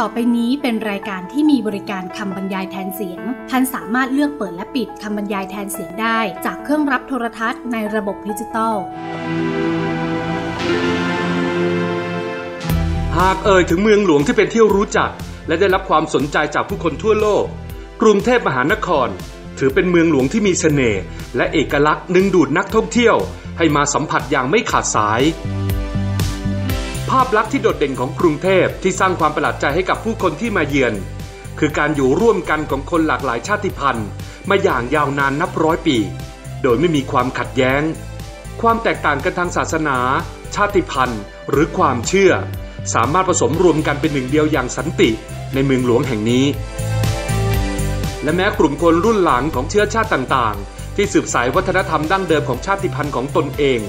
ต่อไปนี้เป็นรายการที่มีบริการคำบรรยายแทนเสียง ท่านสามารถเลือกเปิดและปิดคำบรรยายแทนเสียงได้ จากเครื่องรับโทรทัศน์ในระบบดิจิตอล หากเอ่ยถึงเมืองหลวงที่เป็นที่รู้จัก และได้รับความสนใจจากผู้คนทั่วโลก กรุงเทพมหานคร ถือเป็นเมืองหลวงที่มีเสน่ห์และเอกลักษณ์ดึงดูดนักท่องเที่ยว ให้มาสัมผัสอย่างไม่ขาดสาย ภาพลักษณ์ที่โดดเด่นของกรุงเทพที่สร้างความประหลาดใจให้กับผู้คนที่มาเยือน คือการอยู่ร่วมกันของคนหลากหลายชาติพันธุ์ มาอย่างยาวนานนับร้อยปี โดยไม่มีความขัดแย้ง ความแตกต่างกันทางศาสนา ชาติพันธุ์ หรือความเชื่อ สามารถผสมรวมกันเป็นหนึ่งเดียวอย่างสันติในเมืองหลวงแห่งนี้ และแม้กลุ่มคนรุ่นหลังของเชื้อชาติต่างๆ ที่สืบสายวัฒนธรรมดั้งเดิมของชาติพันธุ์ของตนเอง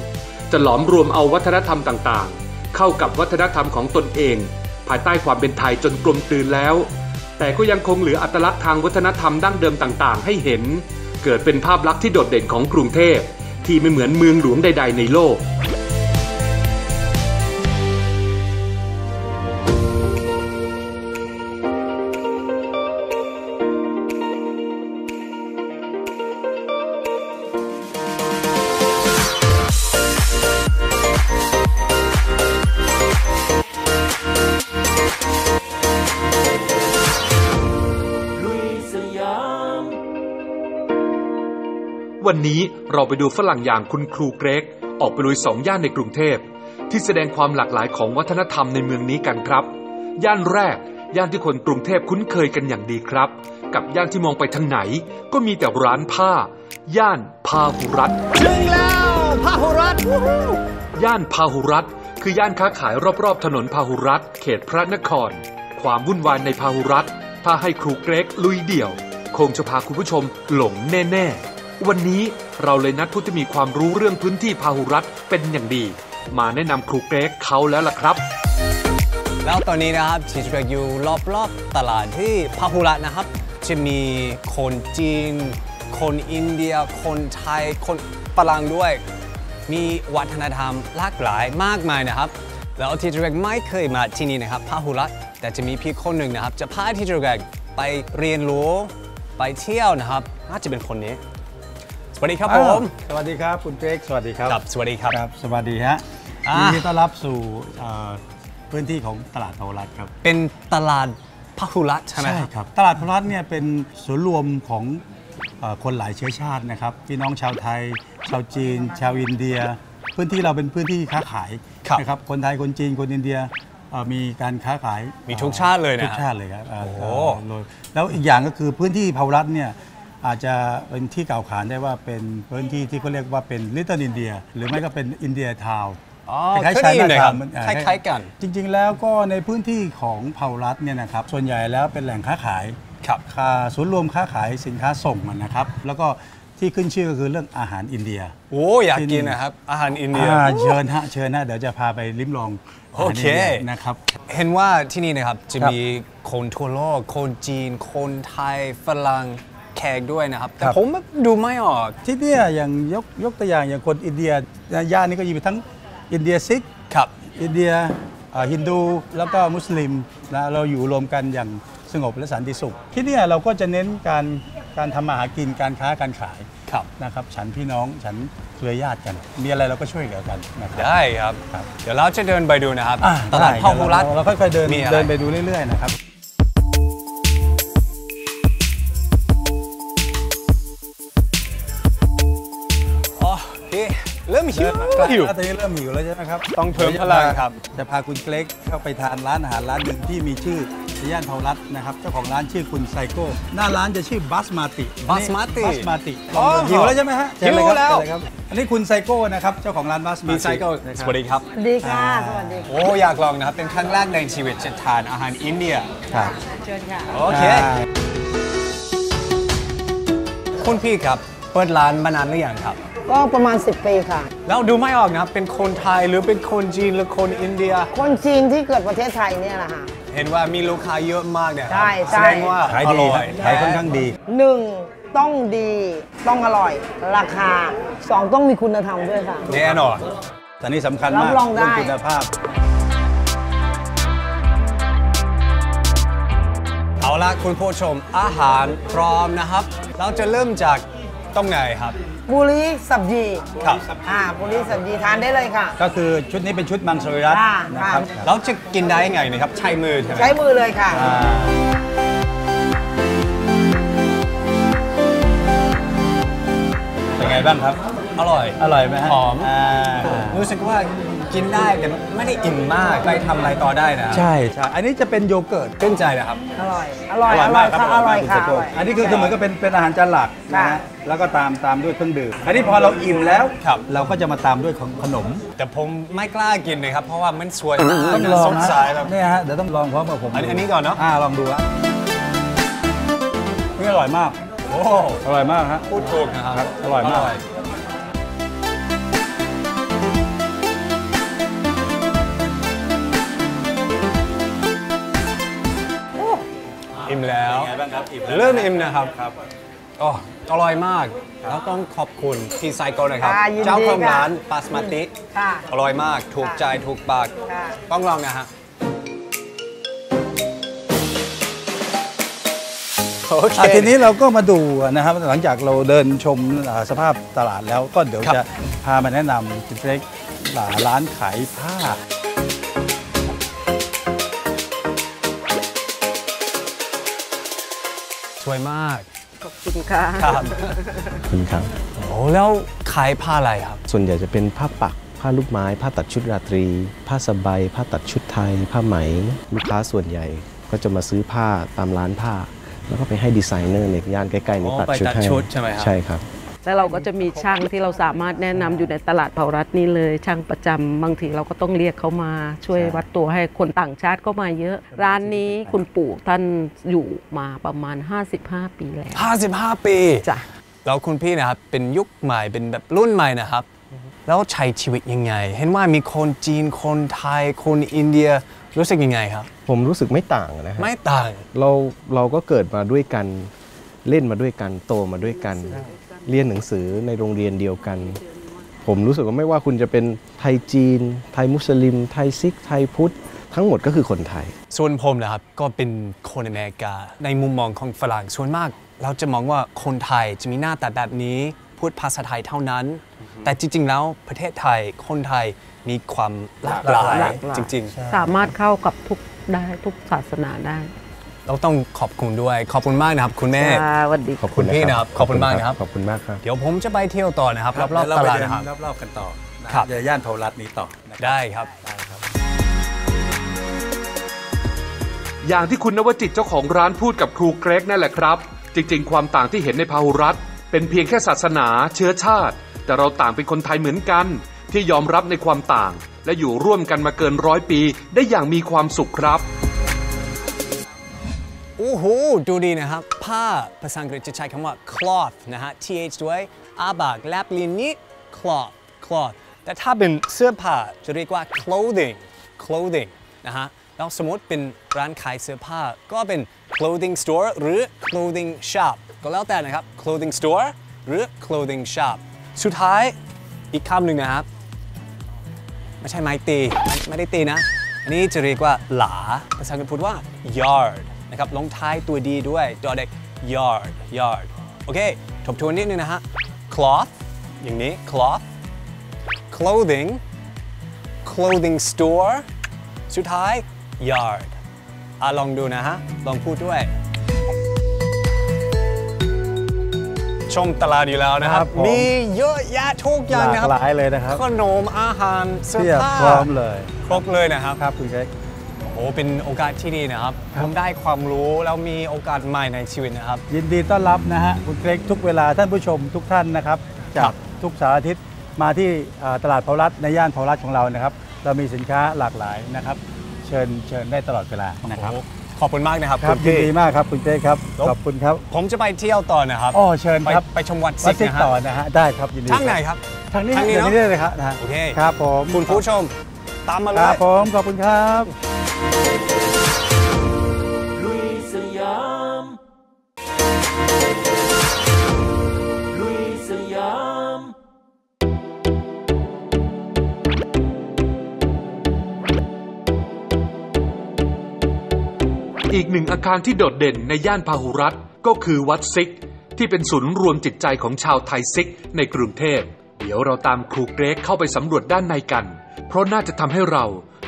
จะหลอมรวมเอาวัฒนธรรมต่างๆ เข้ากับวัฒนธรรมของตนเอง ภายใต้ความเป็นไทยจนกลมกลืนแล้ว แต่ก็ยังคงเหลืออัตลักษณ์ทางวัฒนธรรมดั้งเดิมต่างๆ ให้เห็น เกิดเป็นภาพลักษณ์ที่โดดเด่นของกรุงเทพที่ไม่เหมือนเมืองหลวงใด ๆ ในโลก วันนี้เราไปดูฝรั่งอย่างคุณครูเกรก ออกไปลุยสองย่านในกรุงเทพ ที่แสดงความหลากหลายของวัฒนธรรมในเมืองนี้กันครับ ย่านแรก ย่านที่คนกรุงเทพคุ้นเคยกันอย่างดีครับ กับย่านที่มองไปทางไหน ก็มีแต่ร้านผ้า ย่านพาหุรัตน์ถึงแล้วพาหุรัตน์ย่านพาหุรัตน์คือย่านค้าขายรอบๆ ถนนพาหุรัตน์เขตพระนคร ความวุ่นวายในพาหุรัตน์ถ้าให้ครูเกรกลุยเดี่ยว คงจะพาคุณผู้ชมหลงแน่ ๆ วันนี้เราเลยนัดผู้ที่มีความรู้เรื่องพื้นที่พาหุรัตเป็นอย่างดี มาแนะนำครูเกรกเขาแล้วล่ะครับ แล้วตอนนี้นะครับทีชเรกอยู่รอบๆตลาดที่พาหุรัตนะครับ จะมีคนจีน คนอินเดีย คนไทย คนฝรั่งด้วย มีวัฒนธรรมหลากหลายมากมายนะครับ แล้วทีชเรกไม่เคยมาที่นี่นะครับพาหุรัตแต่จะมีพี่คนหนึ่งนะครับ จะพาทีชเรกไปเรียนรู้ไปเที่ยวนะครับ น่าจะเป็นคนนี้ วัสดีครับผม สวัสดีครับคุณเกรกสวัสดีครับครับ สวัสดีครับครับ สวัสดีฮะอ่ายินดีต้อนรับสู่เอ่อพื้นที่ของตลาดพหลรัฐครับ เป็นตลาดพหุรัตน์ใช่ไหมครับครับ ตลาดพหลรัฐเนี่ยเป็นศูนย์รวมของเอ่อคนหลายเชื้อชาตินะครับ พี่น้องชาวไทย ชาวจีน ชาวอินเดีย พื้นที่เราเป็นพื้นที่ค้าขายครับนะครับ คนไทย คนจีน คนอินเดียเอ่อมีการค้าขาย มีทุกชาติเลยนะทุกชาติเลยครับเอ่อโอ้โหเอ่อโดยแล้วอีกอย่างก็คือพื้นที่พาหุรัดเนี่ย อาจจะเป็นที่กล่าวขานได้ว่าเป็นพื้นที่ที่เขาเรียกว่าเป็น Little India หรือไม่ก็เป็น India Townอ๋อคล้ายเคยๆได้ยินเลยครับมันอ่คล้ายๆกัน จริง ๆ แล้วก็ในพื้นที่ของพาหุรัดเนี่ยนะครับส่วนใหญ่แล้วเป็นแหล่งค้าขายครับค้าศูนย์รวมค้าขายสินค้าส่งอะนะครับ แล้วก็ที่ขึ้นชื่อก็คือเรื่องอาหารอินเดีย โอ้อยากที่นี่กินนะครับ อาหารอินเดียอ่าเชิญฮะเชิญฮะเดี๋ยวจะพาไปลิ้มลองอาหารโอเคนดียนะครับเห็นว่าที่นี่นะครับจะครับมีคนทั่วโลกคนจีน คนไทยฝรั่ง แขกด้วยนะครับ แต่ครับ ผมดูไม่ออก ที่เนี่ยอย่างยกยกตัวอย่างอย่างคนอินเดียย่านนี้ก็มีทั้งอินเดียซิกครับ อินเดียอ่าฮินดูแล้วก็มุสลิมนะเราอยู่รวมกันอย่างสงบและสันติสุข ที่เนี่ยเราก็จะเน้นการการทำมาหากินการค้าการขายครับ นะครับฉันพี่น้องฉันเครือญาติกัน มีอะไรเราก็ช่วยเหลือกันนะครับ ได้ครับ ครับ เดี๋ยวเราจะเดินไปดูนะครับ อะตลาดไพหุรัตน์เราเราค่อยๆเดินมีอะไร เดินไปดูเรื่อยๆนะครับ มหิวหิวตอนนี้เริ่มหิวแล้วใช่ไหมครับต้องเพิ่มพลังครับจะพาคุณเกรกเข้าไปทานร้านอาหารร้านหนึ่งที่มีชื่อในย่านเทารัตน์นะครับเจ้าของร้านชื่อคุณไซโก้หน้าร้านจะชื่อบัสมาติ Basmati บัสมาติอ๋อหิวแล้วใช่ไหมฮะหิวแล้วเชิญเยครับอันนี้คุณไซโก้นะครับเจ้าของร้านบัสมาติมีไซเคิลสวัสดีครับสวัสดีค่ะสวัสดีค่ะโอ้อยากลองนะครับเป็นครั้งแรกในชีวิตจะทานอาหารอินเดียครับเชิญค่ะโอเคคุณพี่ครับเปิดร้านมานานหรือยังครับ ก็ประมาณ 10 ปีค่ะ แล้วดูไม่ออกนะครับเป็นคนไทยหรือเป็นคนจีนหรือคนอินเดีย คนจีนที่เกิดประเทศไทยเนี่ยแหละค่ะ เห็นว่ามีลูกค้าเยอะมากเนี่ยครับใช่ใช่ แสดงว่าขายอดีร่คอรับยขายค่อนข้างดี หนึ่งต้องดีต้องอร่อย ราคาสองต้องมีคุณธรรมด้วยค่ะ แน่นอนแต่นี่สำคัญรับมากรองได้ เรื่องคุณภาพละคุณผู้ชมอาหารพร้อมนะครับ เราจะเริ่มจากตรงไหนครับ บุรีสับยีครับอ่าบุรีสับยีทานได้เลยค่ะ ก็คือชุดนี้เป็นชุดมังสวิรัตค่ะนะครับค่ะเราจะกินได้ยังไงนะครับ ใช้มือใช่ไหมใช้มือเลยค่ะ อ่าเป็นไงบ้างครับ อร่อย อร่อยไหมฮะหอม อ่า รู้สึกว่า กินได้แต่ไม่ได้อิ่มมากไปทำอะไรต่อได้นะใช่ใช่อันนี้จะเป็นโยเกิร์ตขึ้นใจนะครับ อร่อย อร่อย อร่อยค่ะอร่อยค่ะณเสกโกอันนี้คือคือเหมือนกับเป็นเป็นอาหารจานหลักนะค่ะ ฮะแล้วก็ตามตามด้วยเครื่องดื่มอันนี้พอเราอิ่มแล้วครับ เราก็จะมาตามด้วยของขนมแต่ผมไม่กล้ากินเลยครับเพราะว่ามันสวยต้องลองสดนะใสแบบเนี่ยฮะเดี๋ยวต้องลองพร้อมกับผมอันอันนี้ก่อนเนอะ อ่าลองดูฮะนี่อร่อยมาก โอ้อร่อยมากฮะ พูดถูกนะครับครับอร่อยมาก บ้างครับอิ่มเริ่มอิ่มนะครับ ครับ โอ้อร่อยมาก แล้วต้องขอบคุณพี่ไซโกนะครับ ค่ะยินดีเจ้าของค่ะร้านปาสมาติค่ะ อร่อยมาก ถูกใจถูกปาก ค่ะต้องลองนะฮะโอเค อะทีนี้เราก็มาดูนะครับหลังจากเราเดินชมอ่าสภาพตลาดแล้วก็เดี๋ยวครับ จะพามาแนะนำคุณเล็กร้านขายผ้า สวยมากขอบคุณค่ะครับคุณครับโอ้แล้วขายผ้าอะไรครับ ส่วนใหญ่จะเป็นผ้าปักผ้าลูกไม้ ผ้าตัดชุดราตรี ผ้าสบายผ้าตัดชุดไทย ผ้าไหมลูกค้าส่วนใหญ่ก็จะมาซื้อผ้าตามร้านผ้า แล้วก็ไปให้ดีไซเนอร์ในย่านใกล้ๆนี้อ๋อตัดไปชุดตัดให้ชุดใช่ไหมครับใช่ครับ แล้วเราก็จะมีช่างที่เราสามารถแนะนำอยู่ในตลาดเผารัฐนี่เลย ช่างประจำบางทีเราก็ต้องเรียกเขามาช่วยวัดตัวให้คนต่างชาติก็มาเยอะ ร้านนี้คุณปู่ท่านอยู่มาประมาณ 55 ปีแล้ว55 ปีจ้ะแล้วคุณพี่นะครับเป็นยุคใหม่เป็นแบบรุ่นใหม่นะครับ แล้วใช้ชีวิตยังไง เห็นว่ามีคนจีนคนไทยคนอินเดียรู้สึกยังไงครับ ผมรู้สึกไม่ต่างนะฮะไม่ต่างเราเราก็เกิดมาด้วยกันเล่นมาด้วยกันโตมาด้วยกัน เรียนหนังสือในโรงเรียนเดียวกัน ผมรู้สึกว่าไม่ว่าคุณจะเป็นไทยจีน ไทยมุสลิม ไทยซิก ไทยพุทธ ทั้งหมดก็คือคนไทย ส่วนผมนะครับก็เป็นคนอเมริกา ในมุมมองของฝรั่งส่วนมาก เราจะมองว่าคนไทยจะมีหน้าตาแบบนี้ พูดภาษาไทยเท่านั้น แต่จริง ๆ แล้วประเทศไทยคนไทยมีความหลากหลายหลากหลายจริงสามารถเข้ากับทุกได้ทุกศาสนาได้ๆ เราต้องขอบคุณด้วย ขอบคุณมากนะครับ คุณแม่จ้าสวัสดีขอบคุณคุณพี่นะครับ ขอบคุณมากนะครับ ขอบคุณมากครับ เดี๋ยวผมจะไปเที่ยวต่อนะครับรอบๆตลาดนะครับรอบๆกันต่อนะครับย่านเผารัดนี้ต่อนะครับได้ครับ อย่างที่คุณนวจิตเจ้าของร้านพูดกับครูเกรกนั่นแหละครับ จริง ๆ ความต่างที่เห็นในพาหุรัฐ เป็นเพียงแค่ศาสนา เชื้อชาติ แต่เราต่างเป็นคนไทยเหมือนกัน ที่ยอมรับในความต่าง และอยู่ร่วมกันมาเกินร้อยปี ได้อย่างมีความสุขครับ โอ้โห ดูดีนะครับ ผ้าภาษาอังกฤษจะใช้คำว่า cloth นะฮะ th ด้วยอาบากแลบลิ้นนิด cloth cloth แต่ถ้าเป็นเสื้อผ้าจะเรียกว่า clothing clothing นะฮะแล้วสมมติเป็นร้านขายเสื้อผ้าก็เป็น clothing store หรือ clothing shop ก็แล้วแต่นะครับ clothing store หรือ clothing shop สุดท้ายอีกคำหนึ่งนะครับ ไม่ใช่ไม้ตี ไม่ไม่ได้ตีนะ อันนี้จะเรียกว่าหลาภาษาอังกฤษพูดว่า yard นะครับลงท้ายตัวดีด้วยดอเด็ก yard yard โอเค ทบทวนนิดนึงนะฮะ cloth อย่างนี้ cloth clothing clothing store สุดท้าย yard อะลองดูนะฮะ ลองพูดด้วย ชมตลาดอยู่แล้วนะครัครับบผม มีเยอะแยะทุกอหย่างลานะกครับหลายเลยนะครับขนมอาหารเสื้อเทียบผ้าพร้อมเลย ครบเลยนะครับ ครับคุณเล็ก โอ้เป็นโอกาสที่ดีนะครับผมได้ความรู้แล้วมีโอกาสใหม่ในชีวิตนะครับ ยินดีต้อนรับนะฮะคุณเกรกทุกเวลาท่านผู้ชมทุกท่านนะครับ จากทุกสารทิศมาที่อ่าตลาดเผารัฐในย่านเผารัฐของเรานะครับ เรามีสินค้าหลากหลายนะครับ เชิญเชิญได้ตลอดเวลานะครับโอ้ขอบคุณมากนะครับครับณยินพี่ดีมากครับคุณเกรกครับแล้วขอบคุณครับผมจะไปเที่ยวต่อนะครับอ๋อเชิญไปครับไปชมวัดวัซิดกซิกนะฮะต่อนะฮะได้ครับยินดีทางไหนครับทางนี้ทางนี้เดี๋ยวเนอะนี้ได้เลยครับนะฮะโอเคครับผมคุณผู้ชมตามมาเลครัยบผมขอบคุณครับ อีกหนึ่งอาคารที่โดดเด่นในย่านพาหุรัตก็คือวัดซิก ที่เป็นศูนย์รวมจิตใจของชาวไทยซิกในกรุงเทพ เดี๋ยวเราตามครูเกรกเข้าไปสำรวจด้านในกัน เพราะน่าจะทำให้เรา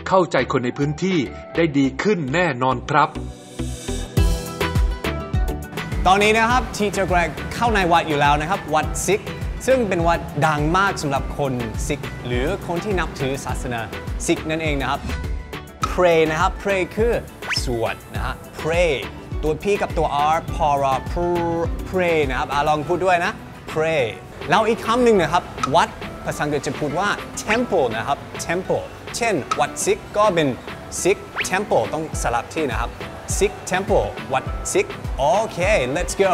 เข้าใจคนในพื้นที่ได้ดีขึ้นแน่นอนครับ ตอนนี้นะครับทีเจอร์แกรกเข้าในวัดอยู่แล้วนะครับ วัดซิก ซึ่งเป็นวัดดังมากสำหรับคนซิก หรือคนที่นับถือศาสนาซิกนั่นเองนะครับ pray นะครับ pray คือ สวดนะฮะ pray ตัว p กับตัว r พอรอ pray นะครับอลองพูดด้วยนะ pray แล้วอีกคำหนึ่งนะครับ วัดภาษาอังกฤษจะพูดว่า temple นะครับ temple เช่น วัดซิกก็เป็น Sikh temple ต้องสลับที่นะครับ Sikh temple วัดซิกโอเค let's go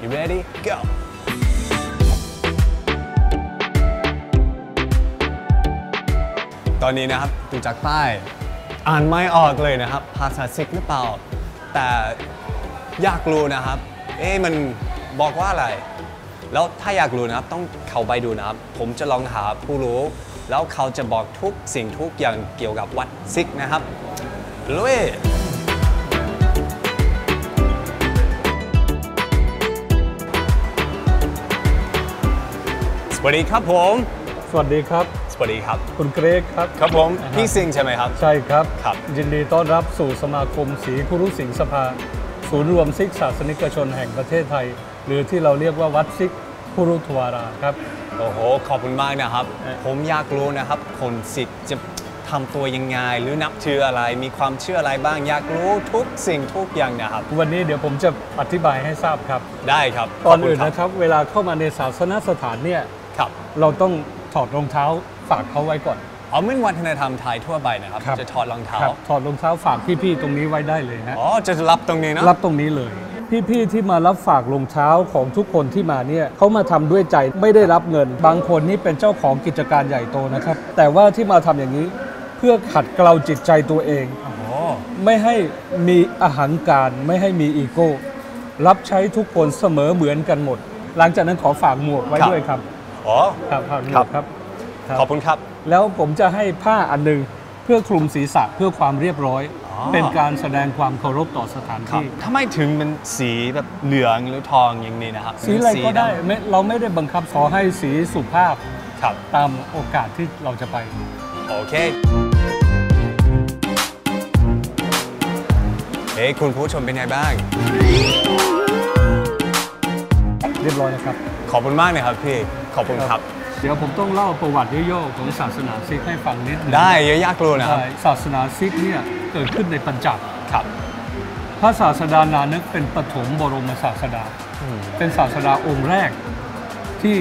you ready go ตอนนี้นะครับดูจากป้าย อ่านไม่ออกเลยนะครับ ภาษาซิกหรือเปล่า แต่อยากรู้นะครับ เอ๊ะมันบอกว่าอะไร แล้วถ้าอยากรู้นะครับต้องเข้าไปดูนะครับ ผมจะลองหาผู้รู้ แล้วเขาจะบอกทุกสิ่งทุกอย่างเกี่ยวกับวัดซิกนะครับลุยสวัสดีครับผม สวัสดีครับ วัสดีครับ คุณเกรกครับ ครับผมพี่ซิงใช่ไหมครับ ใช่ครับครับ ยินดีต้อนรับสู่สมาคมศรีคุรุสิงห์สภา ศูนย์รวมซิกศาสนิกชนแห่งประเทศไทย หรือที่เราเรียกว่าวัดซิกคุรุทวาราครับ โอ้โห ขอบคุณมากนะครับเอ่อผมอยากรู้นะครับ คนสิทธิ์จะทำตัวยังไง หรือนับถืออะไรมีความเชื่ออะไรบ้างอยากรู้ทุกสิ่งทุกอย่างนะครับ วันนี้เดี๋ยวผมจะอธิบายให้ทราบครับ ได้ครับตอนอื่นขบนะครับ เวลาเข้ามาในศาสนสถานเนี่ยครับเราต้องถอดรองเท้า ฝากเขาไว้ก่อนเอาเหมือนวัฒนธรรมไทยทั่วไปนะครับครับจะถอดรองเท้าครับถอดรองเท้าฝากพี่ๆตรงนี้ไว้ได้เลยฮะอ๋อจะรับตรงนี้เนอะรับตรงนี้เลย พี่ๆที่มารับฝากรองเท้าของทุกคนที่มาเนี่ยเขามาทำด้วยใจไม่ได้รับเงิน บางคนนี่เป็นเจ้าของกิจการใหญ่โตนะครับ แต่ว่าที่มาทำอย่างนี้เพื่อขัดเกลาจิตใจตัวเองโอ้โหไม่ให้มีอาหารการไม่ให้มีอีโก้รับใช้ทุกคนเสมอเหมือนกันหมด หลังจากนั้นขอฝากหมวกไว้ด้วยครับอ๋อครับฝากหมครัวบกครับ ครับ ขอบคุณครับ แล้วผมจะให้ผ้าอันหนึงเพื่อคลุมศีรษะเพื่อความเรียบร้อยอ๋อเป็นการแสดงความเคารพต่อสถานครับที่ทำไมถึงเป็นสีแบบเหลืองหรือทองอย่างนี้นะครับ สีอะไรก็ได้ดไม่เราไม่ได้บังคับขอให้สีสุภาพำครับตามโอกาสที่เราจะไป โอเคเฮ้ยคุณผู้ชมเป็นไงบ้าง เรียบร้อยนะครับ ขอบคุณมากนะครับพี่ ขอบคุณครับ เดี๋ยวผมต้องเล่าประวัติย่อๆของศาสนาซิกให้ฟังนิดหนึงได้เยอะยากรู้นะครับใช่ศาสนาซิกเนี่ยเกิดขึ้นในปัญจาบครับ พระศาสดานานึกเป็นปฐมบรมศาสดา เป็นศาสดาองค์แรก ที่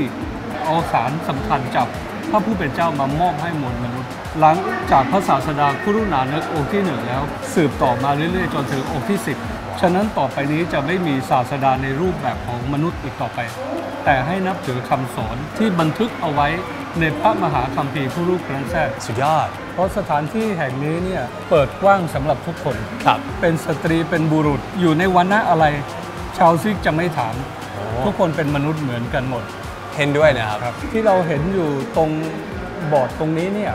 เอาสารสำคัญจากพระผู้เป็นเจ้ามามอบให้มวลมนุษย์ หลังจากพระศาสดาคุรุนานึกองค์ที่หนึ่งแล้ว สืบต่อมาเรื่อยๆ จนถึงองค์ที่สิบ ฉะนั้นต่อไปนี้จะไม่มีศาสดาในรูปแบบของมนุษย์อีกต่อไป แต่ให้นับถือคำสอนที่บันทึกเอาไว้ในพระมหาคัมภีร์ผู้รูปครั้งแรกสุดยอด เพราะสถานที่แห่งนี้เนี่ยเปิดกว้างสำหรับทุกคน ครับ เป็นสตรีเป็นบุรุษอยู่ในวันณะอะไร ชาวซิกจะไม่ถาม ทุกคนเป็นมนุษย์เหมือนกันหมด เห็นด้วยนะครับครับที่เราเห็นอยู่ตรงบอร์ดตรงนี้เนี่ย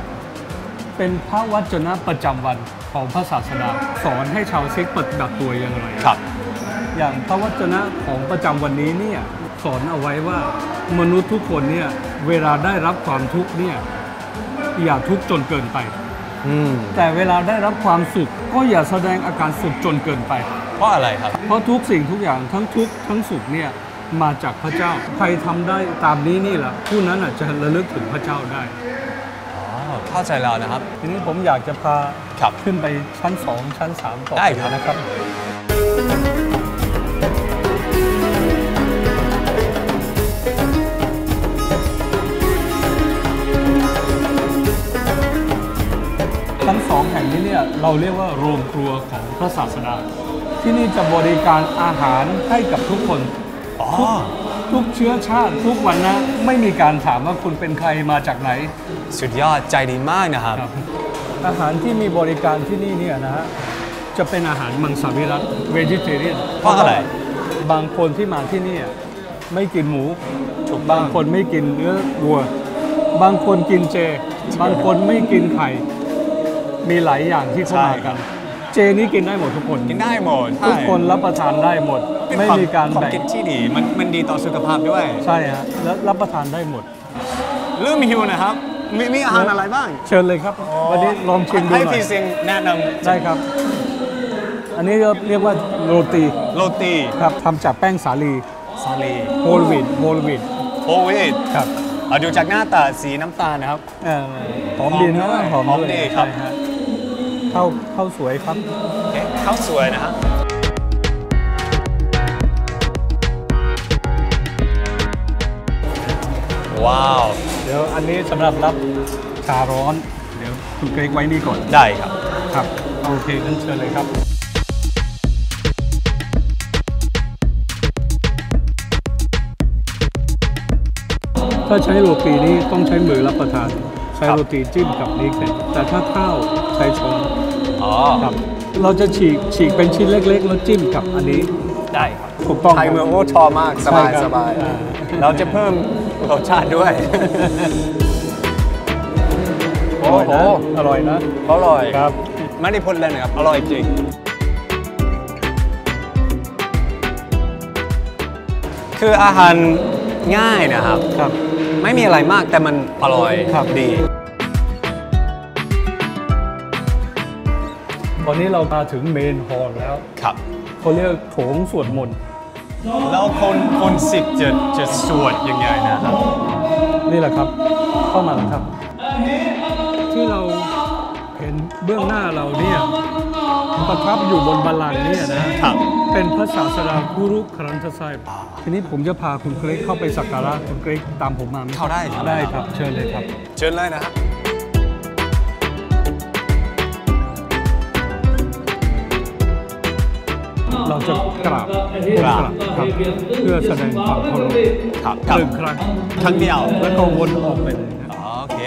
เป็นพระวจนะประจำวัน ของพระศาสดาสอนให้ชาวซิกปฏิบัติตัวอย่างไรครับ อย่างพระวจนะของประจำวันนี้เนี่ยสอนเอาไว้ว่ามนุษย์ทุกคนเนี่ยเวลาได้รับความทุกข์เนี่ยอย่าทุกข์จนเกินไปอืมแต่เวลาได้รับความสุขก็อย่าแสดงอาการสุขจนเกินไป เพราะอะไรครับ เพราะทุกสิ่งทุกอย่างทั้งทุกข์ทั้งสุขเนี่ยมาจากพระเจ้า ใครทำได้ตามนี้นี่แหละผู้นั้นอาจจะระลึกถึงพระเจ้าได้อ๋อ เข้าใจแล้วนะครับ ทีนี้ผมอยากจะพาครับขึ้นไปชั้น 2 ชั้น 3 ต่อได้ครับนะครับชั้นสองแห่งนี้เนี่ยเราเรียกว่าโรงครัวของพระศาสดาที่นี่จะบริการอาหารให้กับทุกคนอ๋อ ทุกเชื้อชาติทุกวันนะ ไม่มีการถามว่าคุณเป็นใครมาจากไหน สุดยอดใจดีมากนะครับครับ อาหารที่มีบริการที่นี่เนี่ยนะฮะจะเป็นอาหารมังสวิรัตเวจิเทเรียนเพราะอะไรบางคนที่มาที่นี่ไม่กินหมูบางคนไม่กินเนื้อวัว บางคนกินเจ บางคนไม่กินไข่ มีหลายอย่างที่เข้ามากันใเจนี้กินได้หมดทุกคนกินได้หมดทุกคนรับประทานได้หมด เป็นไม่ควมีการความแบ่งคิดที่ดีมันมันดีต่อสุขภาพด้วย ใช่ฮะแล้วรับประทานได้หมด เริ่มหิวนะครับ มีมีอาหารอะไรบ้าง เชิญเลยครับ วันนี้ลองชิมดูให้หน่อพี่ยซิงแนะนำได้ครับ อันนี้ก็เรียกว่าโรตีโรตีครับทำจากแป้งสาลีซาลีโฮลวีตโฮลวีตโอเวทครับเอาดูจากหน้าตาสีน้ำตาลนะครับเอ่อหอมดีนะหอมด้วยหอมด้วยดีครับใช่ฮะ ข้าวข้าวสวยครับโอเคข้าวสวยนะครับว้าว เดี๋ยวอันนี้สำหรับรับชาร้อน เดี๋ยวคุณเกรกไว้นี่ก่อน ได้ครับ ครับโอเคงั้นเชิญเลยครับถ้าใช้โรตีนี่ต้องใช้มือรับประทาน ใช้ครับโรตีจิ้มกับนี้เสร็จแต่ถ้าข้าวใช้ช้อน อ๋อ ครับ เราจะฉีกฉีกเป็นชิ้นเล็กๆแล้วจิ้มกับอันนี้ได้ครับถูกต้องไทยเมืองโอ้ชอบมากสบายใช่ครับสบายอ่าเราจะเพิ่มรสชาติด้วยอร่อยนะอร่อยนะ อร่อยครับ ไม่ได้พูดเล่นนะครับ อร่อยจริง คืออาหารง่ายนะครับ ครับ ไม่มีอะไรมากแต่มันอร่อยค รับดีวันนี้เรามาถึงเมนฮอลล์แล้วครับเขาเรียกโถงสวดมนต์แล้วคนคนสิบจะจะสวดยังไงนะครับ นี่แหละครับเข้ามาแล้วครับ ที่เราเห็นเบื้องหน้าเราเนี่ยประทับอยู่บนบัลลังก์เนี่ยนะครับเป็นพระศาสดากุรุครันทไซป์ทีนี้ผมจะพาคุณเกรกเข้าไปสักการะคุณเกรกตามผมมาหมเข้าได้ใช่ไหมได้ครับ เชิญเลยครับ เชิญเลยนะครั เราจะกราบก้มกราบครับเพื่อแสดงความเคารพครับครับหนึ่งครั้งครั้งเดียวแล้วก็วนออกไปเลยครับโอเค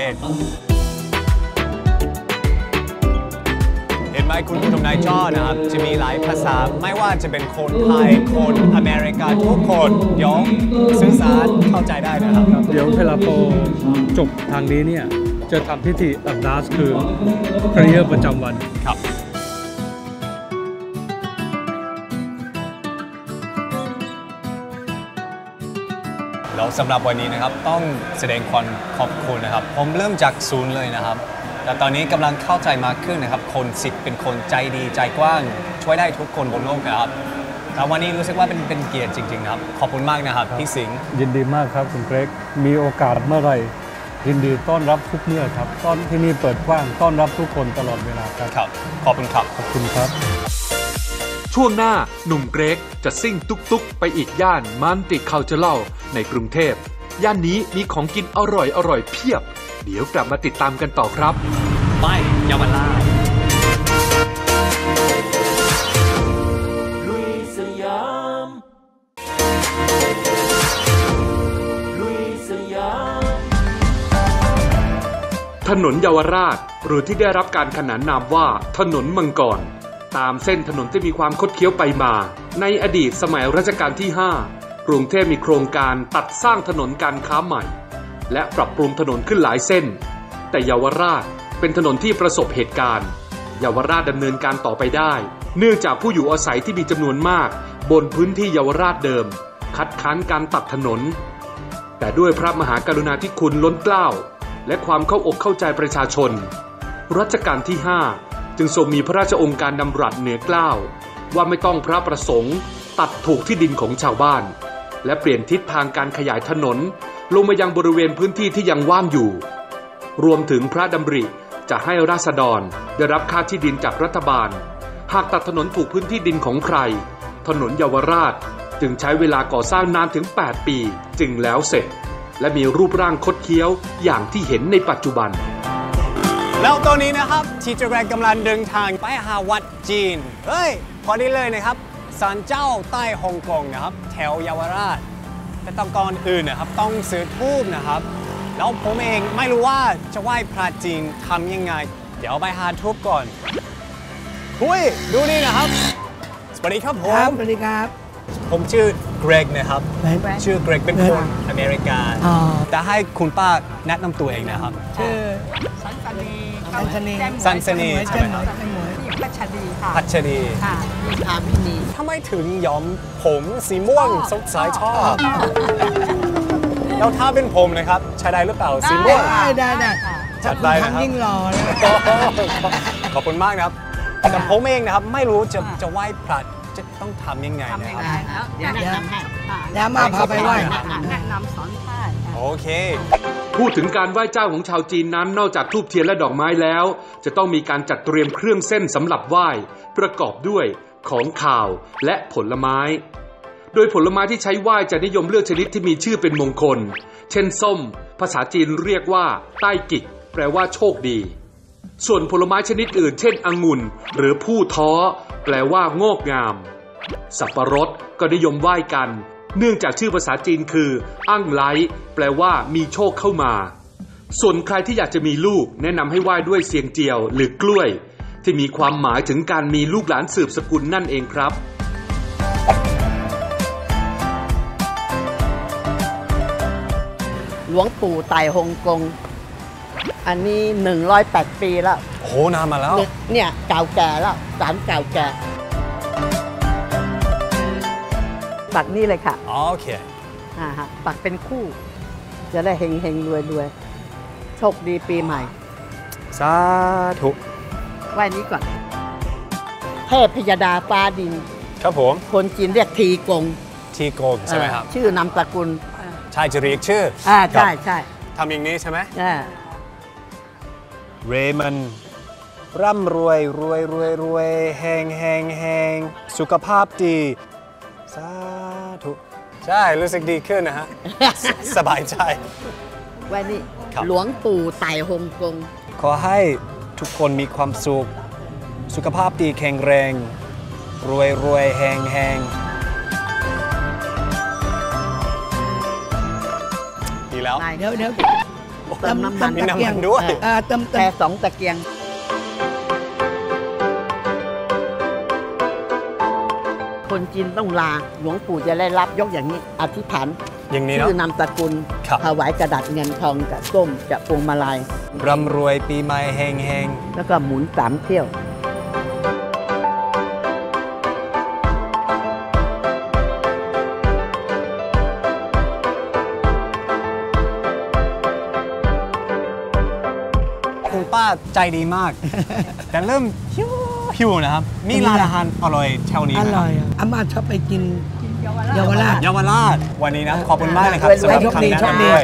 เห็นไหมคุณผู้ชมในจอนะครับ จะมีหลายภาษาไม่ว่าจะเป็นคนไทย คนอเมริกาทุกคนยอมสื่อสารเข้าใจได้นะครับ เดี๋ยวเวลาพอจบทางนี้เนี่ยจะทำพิธีอับดาสคือพระเยประจำวันครับ สำหรับวันนี้นะครับต้องแสดงความขอบคุณนะครับ ผมเริ่มจากศูนย์เลยนะครับ แต่ตอนนี้กำลังเข้าใจมากขึ้นนะครับ คนสิทธิ์เป็นคนใจดีใจกว้าง ช่วยได้ทุกคนบนโลกนะครับแต่วันนี้รู้สึกว่าเป็นเป็นเกียรติจริงๆนะครับ ขอบคุณมากนะครับพี่สิงห์ยินดีมากครับคุณเกรกมีโอกาสเมื่อไหรยินดีต้อนรับทุกเมื่อครับ ต้อนที่นี่เปิดกว้างต้อนรับทุกคนตลอดเวลาครับครับขอบคุณครับ ขอบคุณครับ ช่วงหน้าหนุ่มเกรกจะซิ่งตุกตุกๆ ไปอีกย่านมันติเคาเจอร์ในกรุงเทพ ย่านนี้มีของกินอร่อยอร่อยๆเพียบ เดี๋ยวกลับมาติดตามกันต่อครับไม่เยาวราชถนนเยาวราช หรือที่ได้รับการขนานนามว่าถนนมังกร ตามเส้นถนนที่มีความคดเคี้ยวไปมา ในอดีตสมัยรัชกาลที่ 5 กรุงเทพมีโครงการตัดสร้างถนนการค้าใหม่ และปรับปรุงถนนขึ้นหลายเส้น แต่เยาวราชเป็นถนนที่ประสบเหตุการณ์เยาวราชดำเนินการต่อไปได้ เนื่องจากผู้อยู่อาศัยที่มีจำนวนมาก บนพื้นที่เยาวราชเดิม คัดค้านการตัดถนน แต่ด้วยพระมหากรุณาธิคุณล้นเกล้าและความเข้าอกเข้าใจประชาชน รัชกาลที่ 5 จึงทรงมีพระราชองค์การดำรัสเหนือเกล้าว่าไม่ต้องพระประสงค์ ตัดถูกที่ดินของชาวบ้าน และเปลี่ยนทิศทางการขยายถนน ลงมายังบริเวณพื้นที่ที่ยังว่างอยู่ รวมถึงพระดำริจะให้ราษฎรได้รับค่าที่ดินจากรัฐบาล หากตัดถนนถูกพื้นที่ดินของใคร ถนนเยาวราชจึงใช้เวลาก่อสร้างนานถึง 8 ปีจึงแล้วเสร็จ และมีรูปร่างคดเคี้ยวอย่างที่เห็นในปัจจุบัน แล้วตอนนี้นะครับทีเจแกรกกำลังเดินทางไปหาวัดจีน เฮ้ย พอดีเลยนะครับศาลเจ้าใต้ฮ่องกงนะครับ แถวเยาวราช แต่ต้องก่อนอื่นนะครับ ต้องซื้อทูบนะครับ แล้วผมเองไม่รู้ว่าจะไหว้พระจีนทำยังไง เดี๋ยวไปหาทูบก่อนหุยดูนี่นะครับ สวัสดีครับผมครับสวัสดีครับ ผมชื่อเกรกนะครับ Greg ชื่อเกรกเป็นคนอเมริกาอ๋อ แต่ให้คุณป้าแนะนำตัวเองนะครับ ชื่อสันสนี สันสนีสันสนีใช่ไหมครับไม่หมวยพัชรีค่ะพัชรีค่ะมีพามินีทำไมถึงย้อมผมสีม่วงสดใสชอบแล้วถ้าเป็นผมนะครับใช้ได้หรือเปล่าสีม่วงได้ได้ได้จัดไปนะครับยิ่งรอเลยขอบคุณมากนะครับแต่ผมเองนะครับไม่รู้จะจะไหว้พระจะต้องทำยังไงนะครับเดี๋ยวแนะนำให้เดี๋ยวมาพาไปไหว้แนะนำสอนท่า โอเค พูดถึงการไหว้เจ้าของชาวจีนนั้นนอกจากทูบเทียนและดอกไม้แล้ว จะต้องมีการจัดเตรียมเครื่องเส้นสำหรับไหว้ ประกอบด้วยของข่าวและผลไม้ โดยผลไม้ที่ใช้ไหว้จะนิยมเลือกชนิดที่มีชื่อเป็นมงคล เช่นส้ม ภาษาจีนเรียกว่า ใต้กิก แปลว่าโชคดี ส่วนผลไม้ชนิดอื่น เช่นองุ่น หรือผู้ท้อ แปลว่างอกงาม สับปะรดก็นิยมไหว้กัน เนื่องจากชื่อภาษาจีนคืออั้งไลแปลว่ามีโชคเข้ามา ส่วนใครที่อยากจะมีลูก แนะนำให้ไหว้ด้วยเสียงเจียว หรือกล้วย ที่มีความหมายถึงการมีลูกหลานสืบสกุลนั่นเองครับหลวงปู่ไต่ฮงกง อันนี้ 108 ปีแล้ว โหนานมาแล้ว เนี่ยเก่าแก่แล้วสารเก่าแก่ ปักนี่เลยค่ะโอเคอ่าฮะปักเป็นคู่ จะได้เฮงเฮงรวยรวยโชคดีปีใหม่ สาธุไหว้นี้ก่อนเทพพยดาฟ้าดิน ครับผม คนจีนเรียกทีกง ทีโกงใช่ไหมครับเออชื่อนามสกุลใช่จะเรียกชื่ออ่าครัใช่บใช่ทำอย่างนี้ใช่ไหมอ่าเรมันร่ำรวยรวยรวยรวยแหงแหงแหงสุขภาพดีสา ธุใช่ รู้สึกดีขึ้นนะฮะสสบายใจไว้นี่ครับหลวงปู่ไต่ฮงกง ขอให้ทุกคนมีความสุข สุขภาพดีแข็งแรง รวยรวยแหงแหงดีแล้ว เดี๋ยวเดี๋ยวเติมน้ำมันมีน้ำมันด้วย เออเติมแต่สองตะเกียง คนจีนต้องลาหลวงปู่จะได้รับยกอย่างนี้อธิษฐานอย่างนี้เนาะชื่อนามสกุลครับถวายกระดาษเงินทองกับส้มกับพวงมาลัยร่ำรวยปีใหม่แหงแหงแล้วก็หมุนสามเที่ยวคุณป้าใจดีมาก แต่เริ่มหิว หิวนะครับ มีร้านอาหารอร่อยแถวนี้อไหมคร่บอยอะอาม่าชอบไปกินเยาวราชเยาวราชวันนี้นะ ขอบคุณมากเลยครับรวยๆสำหรับโชคคำดีแนะโชคดีนำด้วย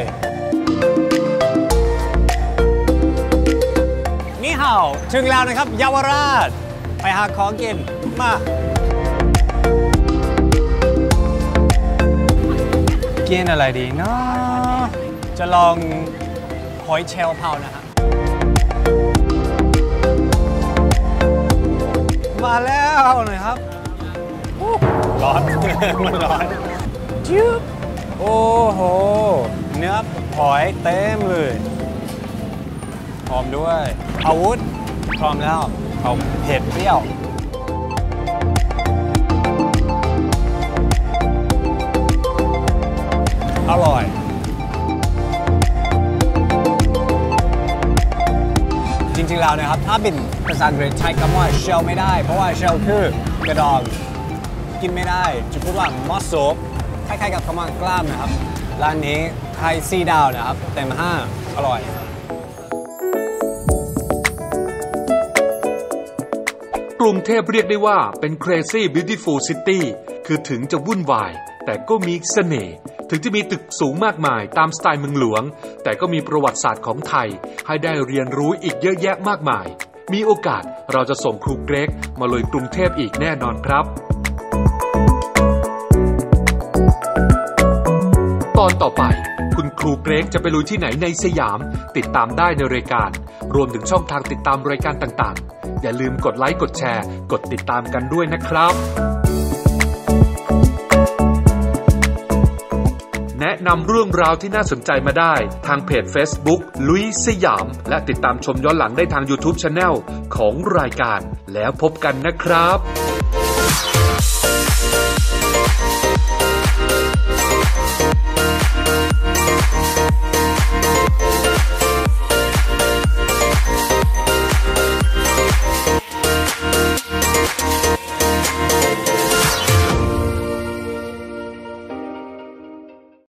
นี่ห่าวถึงแล้วนะครับเยาวราช ไปหาของกินมากินอะไรดีเนาะจะลองหอยเชลล์เผานะฮะ มาแล้วหน่อยครับอู้ร้อนมันร้อนจิ๊บโอ้โห เนื้อหอยเต็มเลยพร้อมด้วย อาวุธพร้อมแล้วเอาเผ็ดเปรี้ยว นะครับ ถ้าเป็นภาษาอังกฤษใช้คำว่า shell ไม่ได้ เพราะว่า shell คือกระดองกินไม่ได้ จะพูดว่า muscle คล้ายๆกับคำว่ากล้ามนะครับ ร้านนี้ให้ซีดาวนะครับ เต็ม5อร่อยกรุงเทพเรียกได้ว่าเป็น crazy beautiful city คือถึงจะวุ่นวาย แต่ก็มีเสน่ห์ ถึงจะมีตึกสูงมากมายตามสไตล์เมืองหลวง แต่ก็มีประวัติศาสตร์ของไทย ให้ได้เรียนรู้อีกเยอะแยะมากมาย มีโอกาสเราจะส่งครูเกรกมาลุยกรุงเทพอีกแน่นอนครับ ตอนต่อไปคุณครูเกรกจะไปลุยที่ไหนในสยาม ติดตามได้ในรายการ รวมถึงช่องทางติดตามรายการต่างๆ อย่าลืมกดไลค์กดแชร์ กดติดตามกันด้วยนะครับ นำเรื่องราวที่น่าสนใจมาได้ ทางเพจ Facebook ลุยสยาม และติดตามชมย้อนหลังได้ทาง YouTube Channel ของรายการ แล้วพบกันนะครับ